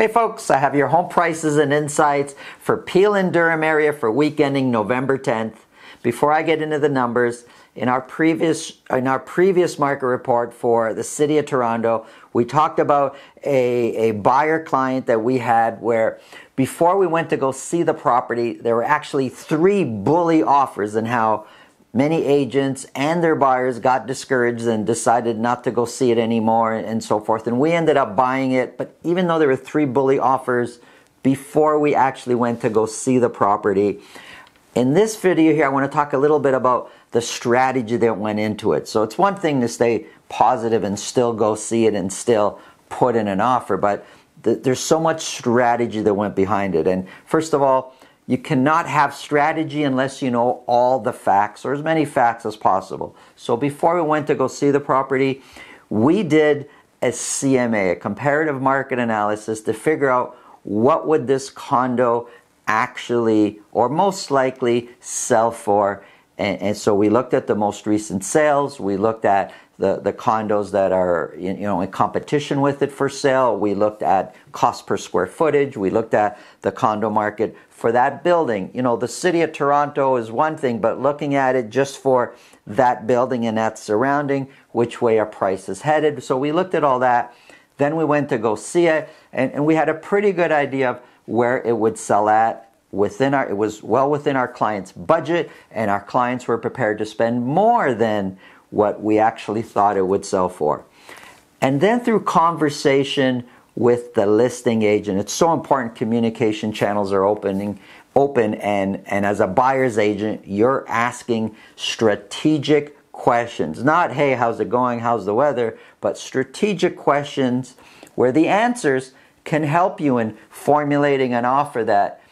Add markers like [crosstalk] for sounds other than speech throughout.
Hey folks, I have your home prices and insights for Peel and Durham area for week ending November 10th. Before I get into the numbers, in our previous in our previous market report for the city of Toronto, we talked about a, a buyer client that we had where before we went to go see the property, there were actually three bully offers and how many agents and their buyers got discouraged and decided not to go see it anymore and so forth. And we ended up buying it. But even though there were three bully offers before we actually went to go see the property, in this video here, I want to talk a little bit about the strategy that went into it. So it's one thing to stay positive and still go see it and still put in an offer, but th- there's so much strategy that went behind it. And first of all, you cannot have strategy unless you know all the facts or as many facts as possible. So before we went to go see the property, we did a CMA, a comparative market analysis to figure out what would this condo actually or most likely sell for. And, and so we looked at the most recent sales, we looked at the, the condos that are you know in competition with it for sale. We looked at cost per square footage. We looked at the condo market for that building. You know, the city of Toronto is one thing, but looking at it just for that building and that surrounding, which way our price is headed. So we looked at all that. Then we went to go see it, and, and we had a pretty good idea of where it would sell at within our it was well within our client's budget and our clients were prepared to spend more than what we actually thought it would sell for. And then through conversation with the listing agent, it's so important communication channels are opening open and, and as a buyer's agent, you're asking strategic questions. Not, hey, how's it going? How's the weather? But strategic questions where the answers can help you in formulating an offer that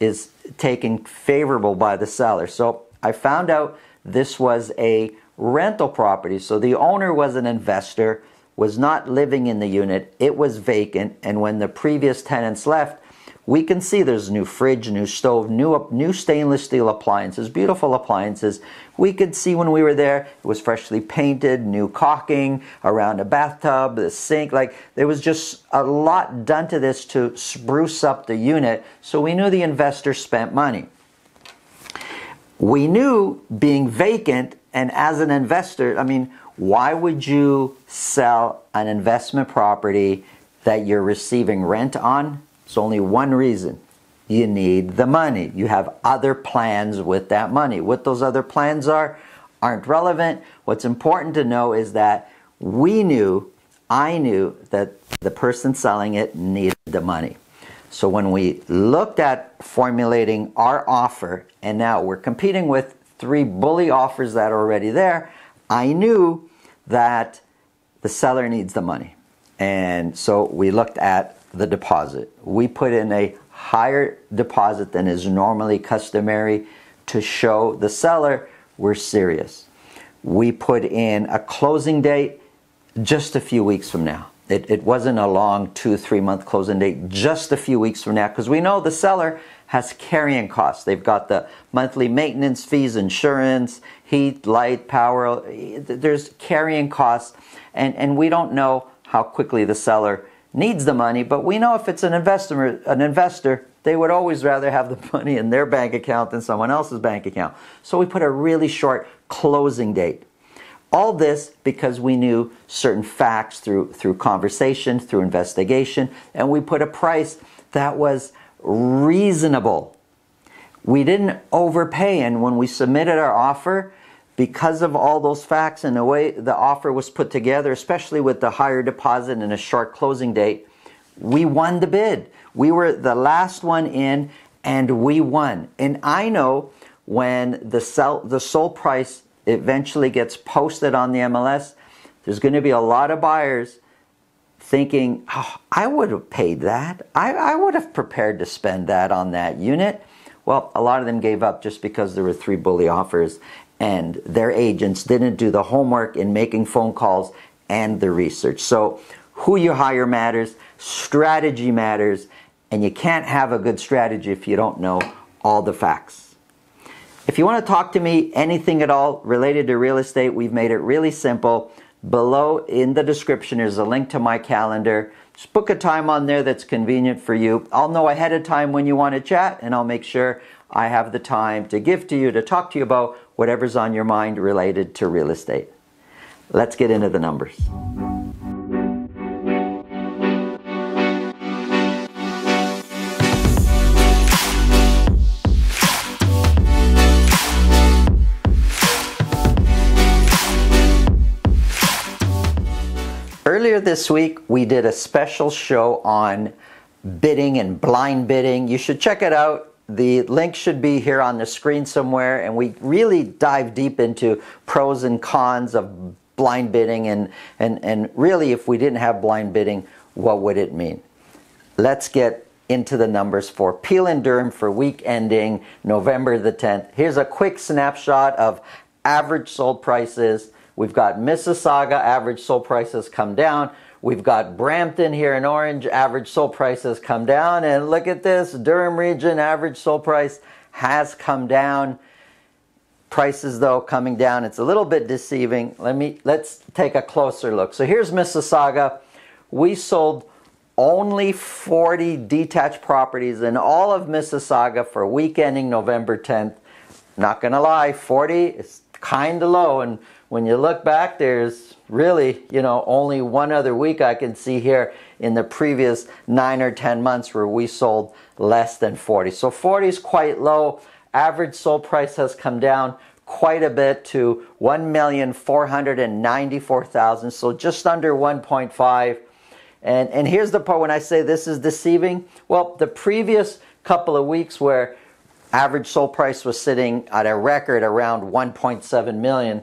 is taken favorable by the seller. So I found out this was a rental property. So the owner was an investor, was not living in the unit, it was vacant, and when the previous tenants left, we can see there's a new fridge, new stove, new new stainless steel appliances, beautiful appliances. We could see when we were there, it was freshly painted, new caulking around a bathtub, the sink. Like there was just a lot done to this to spruce up the unit. So we knew the investor spent money. We knew being vacant and as an investor, I mean, why would you sell an investment property that you're receiving rent on? It's only one reason. You need the money. You have other plans with that money. What those other plans are aren't relevant. What's important to know is that we knew, I knew that the person selling it needed the money. So when we looked at formulating our offer, and now we're competing with three bully offers that are already there, I knew that the seller needs the money. And so we looked at the deposit. We put in a higher deposit than is normally customary to show the seller we're serious. We put in a closing date just a few weeks from now. It, it wasn't a long two, three month closing date, just a few weeks from now, because we know the seller has carrying costs. They've got the monthly maintenance fees, insurance, heat, light, power. Eh, there's carrying costs, and, and we don't know how quickly the seller needs the money, but we know if it's an investor, an investor, they would always rather have the [laughs] money in their bank account than someone else's bank account. So we put a really short closing date. All this because we knew certain facts through, through conversation, through investigation, and we put a price that was reasonable. We didn't overpay, and when we submitted our offer, because of all those facts and the way the offer was put together, especially with the higher deposit and a short closing date, we won the bid. We were the last one in and we won. And I know when the sell, the sold price eventually gets posted on the MLS, there's going to be a lot of buyers thinking, oh, I would have paid that. I, I would have prepared to spend that on that unit. Well, a lot of them gave up just because there were three bully offers and their agents didn't do the homework in making phone calls and the research. So, who you hire matters, strategy matters, and you can't have a good strategy if you don't know all the facts. If you want to talk to me anything at all related to real estate, we've made it really simple. Below in the description is a link to my calendar. Just book a time on there that's convenient for you. I'll know ahead of time when you want to chat, and I'll make sure I have the time to give to you to talk to you about whatever's on your mind related to real estate. Let's get into the numbers. Earlier this week, we did a special show on bidding and blind bidding. You should check it out. The link should be here on the screen somewhere, and we really dive deep into pros and cons of blind bidding and, and, and really, if we didn't have blind bidding, what would it mean? Let's get into the numbers for Peel and Durham for week ending November the 10th. Here's a quick snapshot of average sold prices We've got Mississauga, average sold prices come down. We've got Brampton here in orange, average sold prices come down. And look at this, Durham region, average sold price has come down. Prices though coming down, it's a little bit deceiving. Let me, let's take a closer look. So here's Mississauga. We sold only 40 detached properties in all of Mississauga for week ending November 10th. Not gonna lie, 40 is kind of low and when you look back, there's really, you know, only one other week I can see here in the previous nine or 10 months where we sold less than 40. So 40 is quite low. Average sold price has come down quite a bit to 1,494,000. So just under 1.5. And, and here's the part when I say this is deceiving. Well, the previous couple of weeks where average sold price was sitting at a record around 1.7 million,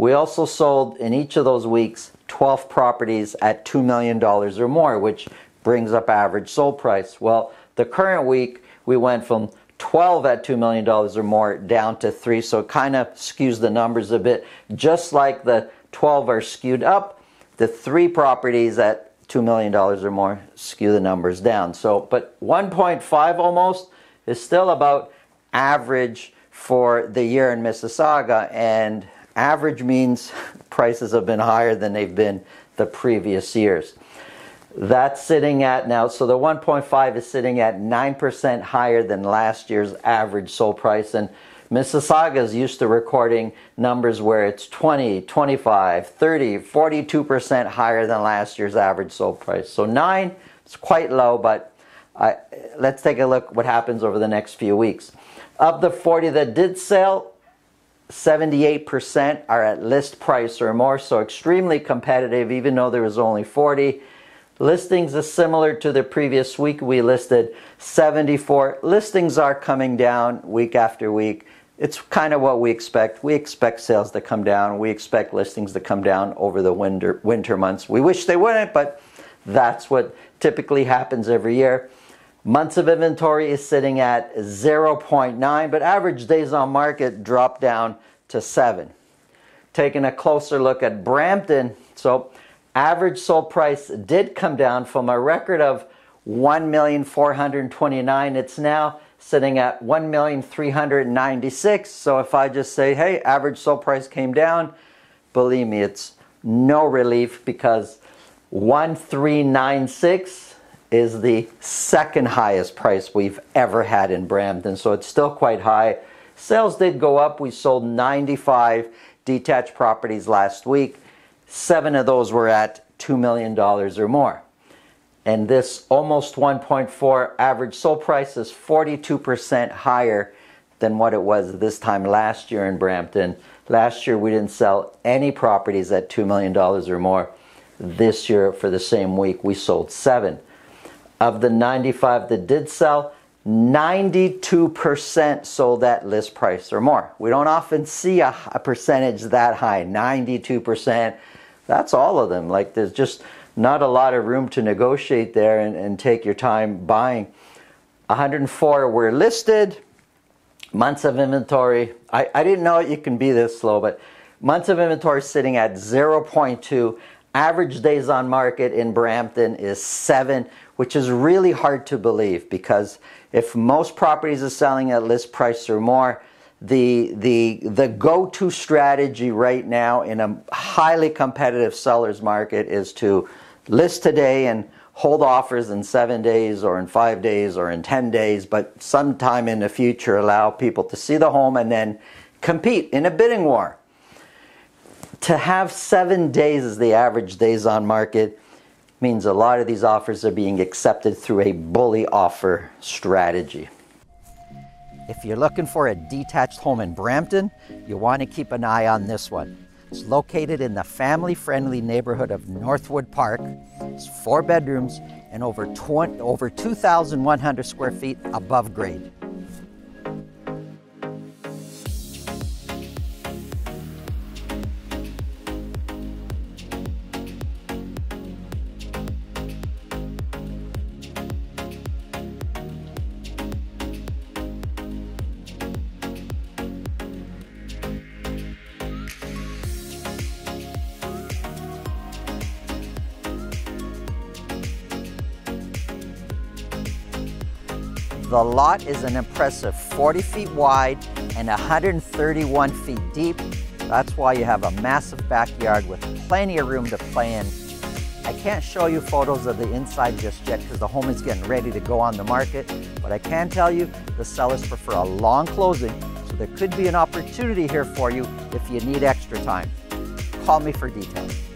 we also sold in each of those weeks 12 properties at $2 million or more, which brings up average sold price. Well, the current week we went from 12 at $2 million or more down to 3, so it kind of skews the numbers a bit. Just like the 12 are skewed up, the 3 properties at $2 million or more skew the numbers down. So, but 1.5 almost is still about average for the year in Mississauga and average means [laughs] prices have been higher than they've been the previous years. That's sitting at now, so the 1.5 is sitting at 9% higher than last year's average sold price. And Mississauga is used to recording numbers where it's 20, 25, 30, 42% higher than last year's average sold price. So 9 is quite low, but I, let's take a look what happens over the next few weeks. Of the 40 that did sell, 78% are at list price or more, so extremely competitive, even though there was only 40. Listings is similar to the previous week. We listed 74. Listings are coming down week after week. It's kind of what we expect. We expect sales to come down. We expect listings to come down over the winter, winter months. We wish they wouldn't, but that's what typically happens every year. Months of inventory is sitting at 0.9, but average days on market dropped down to 7. Taking a closer look at Brampton, so average sold price did come down from a record of 1,429. It's now sitting at 1,396. So if I just say, hey, average sold price came down, believe me, it's no relief because 1396 is the second highest price we've ever had in Brampton, so it's still quite high. Sales did go up. We sold 95 detached properties last week. Seven of those were at $2 million or more. And this almost 1.4 average sold price is 42% higher than what it was this time last year in Brampton. Last year we didn't sell any properties at $2 million or more. This year for the same week we sold seven. Of the 95 that did sell, 92% sold at list price or more. We don't often see a, a, percentage that high, 92%. That's all of them. Like there's just not a lot of room to negotiate there and, and take your time buying. 104 were listed. Months of inventory. I, I didn't know you can be this slow, but months of inventory sitting at 0.2. Average days on market in Brampton is seven which is really hard to believe because if most properties are selling at list price or more, the the the go-to strategy right now in a highly competitive seller's market is to list today and hold offers in seven days or in five days or in 10 days, but sometime in the future allow people to see the home and then compete in a bidding war. To have seven days as the average days on market means a lot of these offers are being accepted through a bully offer strategy. If you're looking for a detached home in Brampton, you want to keep an eye on this one. It's located in the family-friendly neighborhood of Northwood Park. It's four bedrooms and over, 20, over 2,100 square feet above grade. The lot is an impressive 40 feet wide and 131 feet deep. That's why you have a massive backyard with plenty of room to play in. I can't show you photos of the inside just yet because the home is getting ready to go on the market, but I can tell you the sellers prefer a long closing, so there could be an opportunity here for you if you need extra time. Call me for details.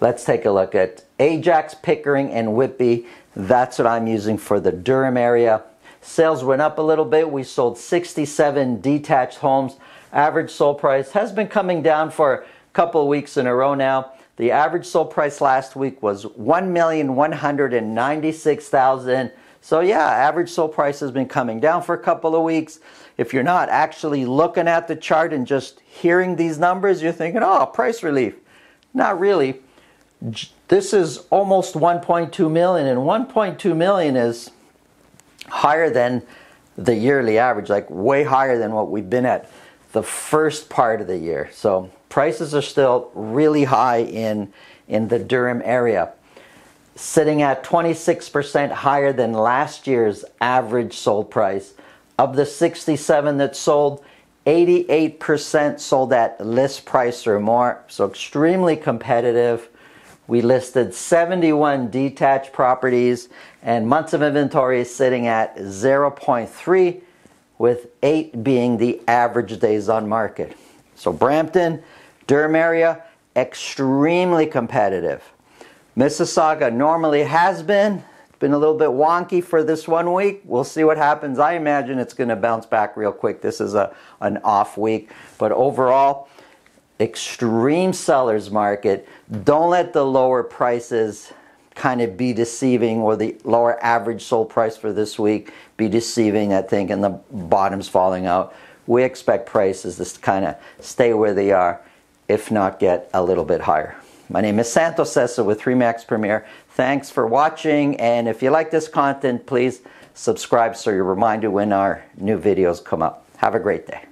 Let's take a look at Ajax, Pickering, and Whitby. That's what I'm using for the Durham area. Sales went up a little bit. We sold 67 detached homes. Average sold price has been coming down for a couple of weeks in a row now. The average sold price last week was 1,196,000. So yeah, average sold price has been coming down for a couple of weeks. If you're not actually looking at the chart and just hearing these numbers, you're thinking, oh, price relief. Not really this is almost 1.2 million and 1.2 million is higher than the yearly average like way higher than what we've been at the first part of the year. So prices are still really high in in the Durham area sitting at 26% higher than last year's average sold price. Of the 67 that sold 88% sold at list price or more so extremely competitive we listed 71 detached properties and months of inventory sitting at 0.3 with 8 being the average days on market. So Brampton, Durham area, extremely competitive. Mississauga normally has been, It's been a little bit wonky for this one week. We'll see what happens. I imagine it's going to bounce back real quick. This is a, an off week. But overall, extreme seller's market. Don't let the lower prices kind of be deceiving or the lower average sold price for this week be deceiving, I think, and the bottom's falling out. We expect prices to kind of stay where they are, if not get a little bit higher. My name is Santo Sessa with Re/Max Premier. Thanks for watching, and if you like this content, please subscribe so you're reminded when our new videos come up. Have a great day.